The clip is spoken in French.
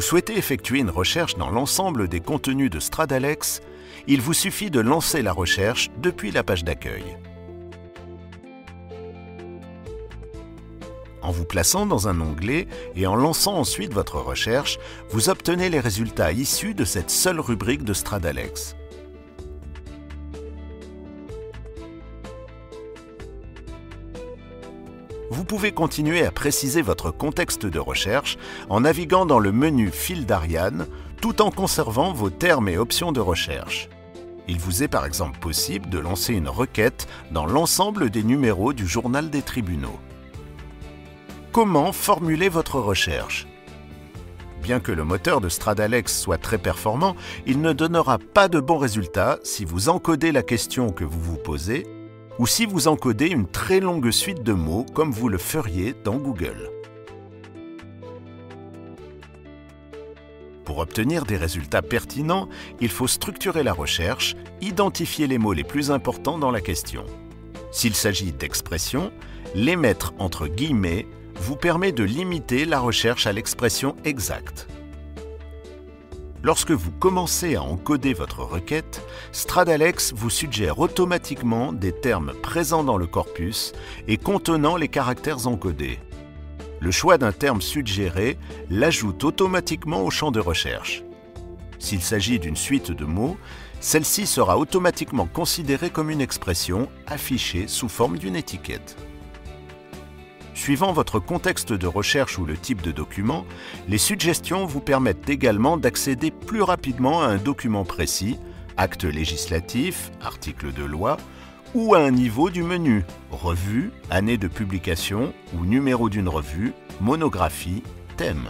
souhaitez effectuer une recherche dans l'ensemble des contenus de Stradalex, il vous suffit de lancer la recherche depuis la page d'accueil. En vous plaçant dans un onglet et en lançant ensuite votre recherche, vous obtenez les résultats issus de cette seule rubrique de Stradalex. Vous pouvez continuer à préciser votre contexte de recherche en naviguant dans le menu Fil d'Ariane tout en conservant vos termes et options de recherche. Il vous est par exemple possible de lancer une requête dans l'ensemble des numéros du journal des tribunaux. Comment formuler votre recherche? Bien que le moteur de Stradalex soit très performant, il ne donnera pas de bons résultats si vous encodez la question que vous vous posez ou si vous encodez une très longue suite de mots comme vous le feriez dans Google. Pour obtenir des résultats pertinents, il faut structurer la recherche, identifier les mots les plus importants dans la question. S'il s'agit d'expressions, les mettre entre guillemets vous permet de limiter la recherche à l'expression exacte. Lorsque vous commencez à encoder votre requête, Stradalex vous suggère automatiquement des termes présents dans le corpus et contenant les caractères encodés. Le choix d'un terme suggéré l'ajoute automatiquement au champ de recherche. S'il s'agit d'une suite de mots, celle-ci sera automatiquement considérée comme une expression affichée sous forme d'une étiquette. Suivant votre contexte de recherche ou le type de document, les suggestions vous permettent également d'accéder plus rapidement à un document précis, acte législatif, article de loi, ou à un niveau du menu, revue, année de publication ou numéro d'une revue, monographie, thème.